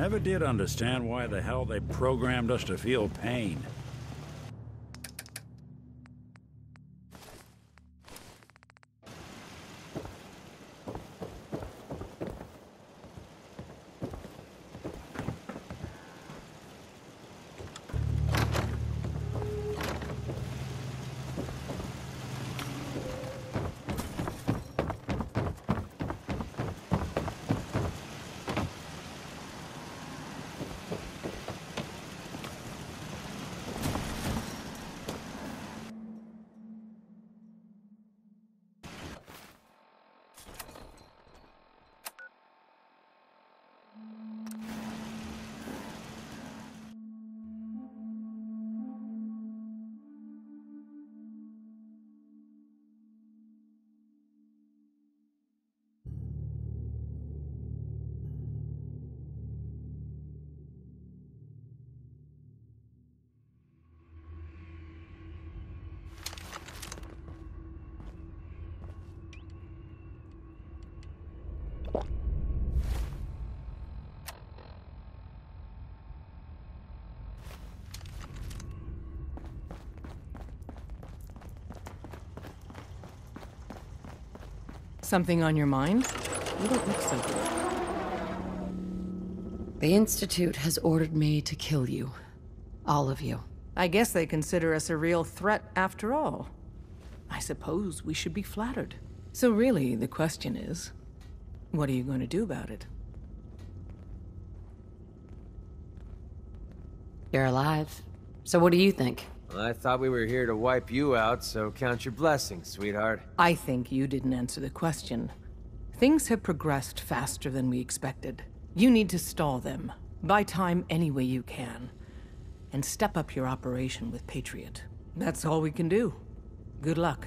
never did understand why the hell they programmed us to feel pain. Something on your mind? You don't look so good. The Institute has ordered me to kill you. All of you. I guess they consider us a real threat after all. I suppose we should be flattered. So really, the question is, what are you going to do about it? You're alive. So what do you think? Well, I thought we were here to wipe you out, so count your blessings, sweetheart. I think you didn't answer the question. Things have progressed faster than we expected. You need to stall them. Buy time any way you can. And step up your operation with Patriot. That's all we can do. Good luck.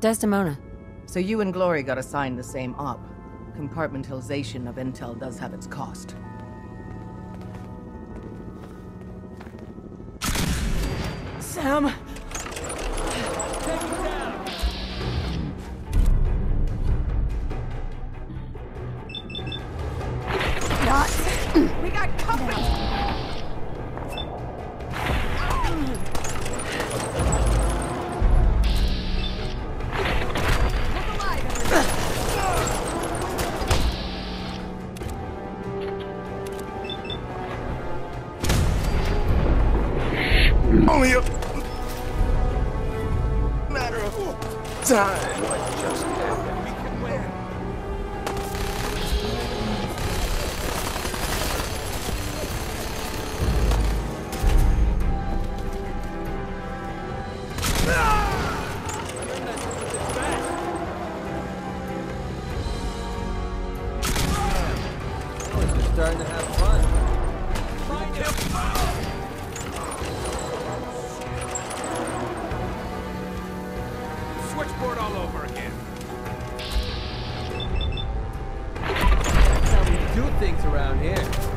Desdemona. So you and Glory got assigned the same op. Compartmentalization of intel does have its cost. Sam! Not! We got company! Time. Switchboard all over again. We do things around here.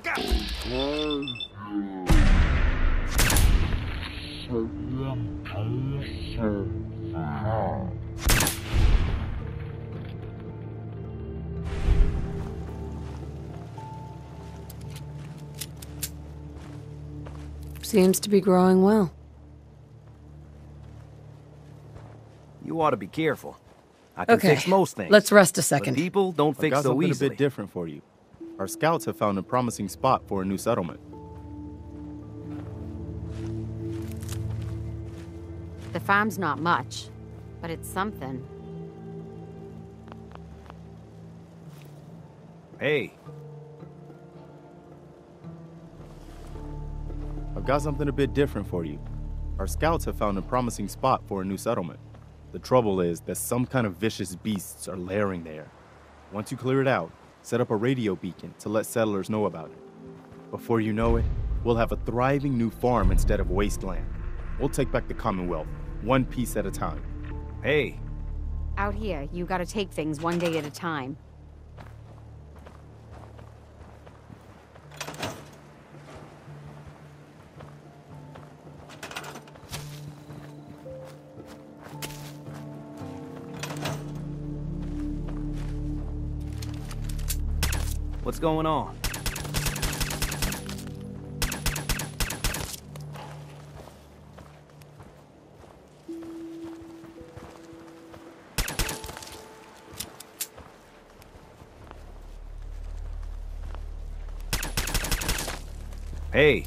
Look out! Seems to be growing well. You ought to be careful. I can Okay, fix most things. let's rest a But second. people don't I've fix got so something easily. a bit different for you. Our scouts have found a promising spot for a new settlement. The farm's not much, but it's something. Hey, I've got something a bit different for you. Our scouts have found a promising spot for a new settlement. The trouble is that some kind of vicious beasts are lairing there. Once you clear it out, set up a radio beacon to let settlers know about it. Before you know it, we'll have a thriving new farm instead of wasteland. We'll take back the Commonwealth, one piece at a time. hey, Out here, you gotta take things one day at a time. What's going on? Hey,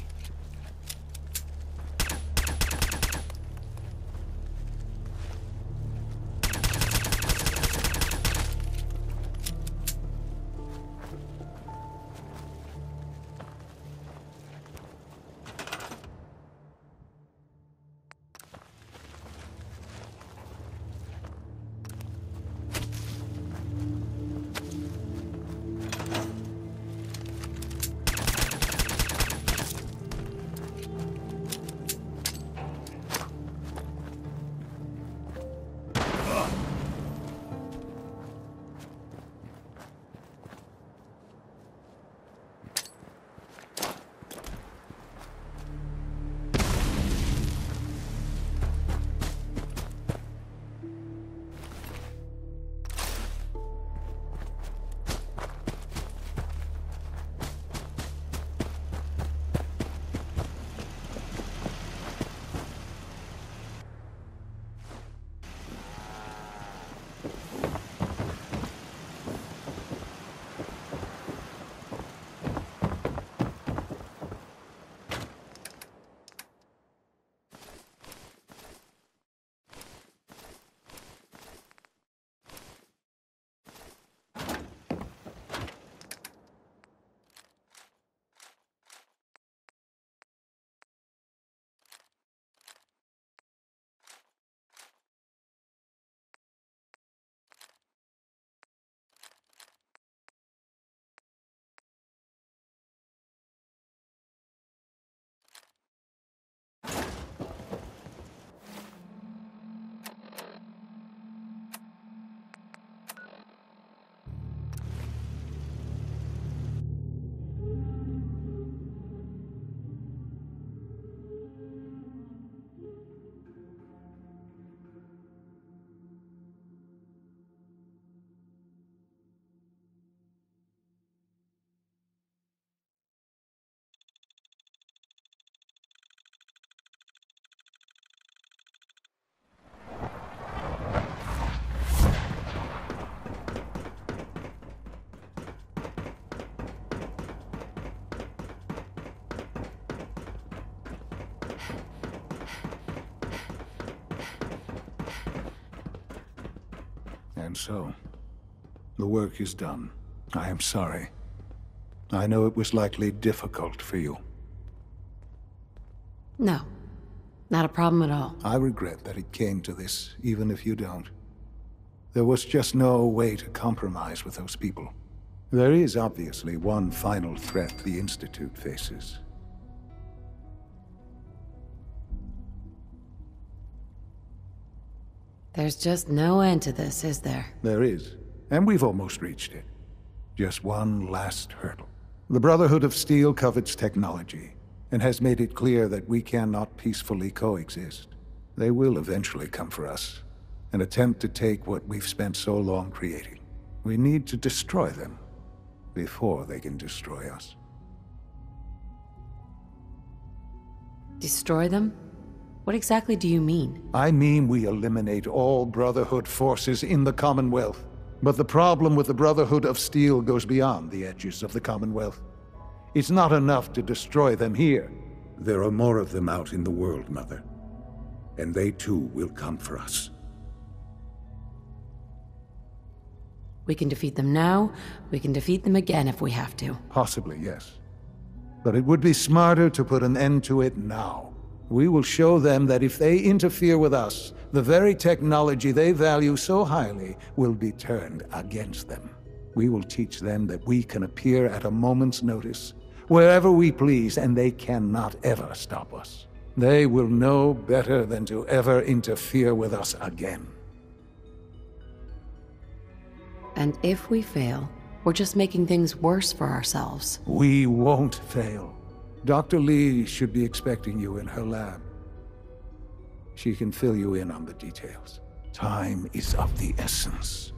And so, the work is done. I am sorry. I know it was likely difficult for you. No, not a problem at all. I regret that it came to this, even if you don't. There was just no way to compromise with those people. There is obviously one final threat the Institute faces. There's just no end to this, is there? There is, and we've almost reached it. Just one last hurdle. The Brotherhood of Steel covets technology and has made it clear that we cannot peacefully coexist. They will eventually come for us and attempt to take what we've spent so long creating. We need to destroy them before they can destroy us. Destroy them? What exactly do you mean? I mean we eliminate all Brotherhood forces in the Commonwealth. But the problem with the Brotherhood of Steel goes beyond the edges of the Commonwealth. It's not enough to destroy them here. There are more of them out in the world, Mother. And they too will come for us. We can defeat them now, we can defeat them again if we have to. Possibly, yes. But it would be smarter to put an end to it now. We will show them that if they interfere with us, the very technology they value so highly will be turned against them. We will teach them that we can appear at a moment's notice, wherever we please, and they cannot ever stop us. They will know better than to ever interfere with us again. And if we fail, we're just making things worse for ourselves. We won't fail. Dr. Li should be expecting you in her lab. She can fill you in on the details. Time is of the essence.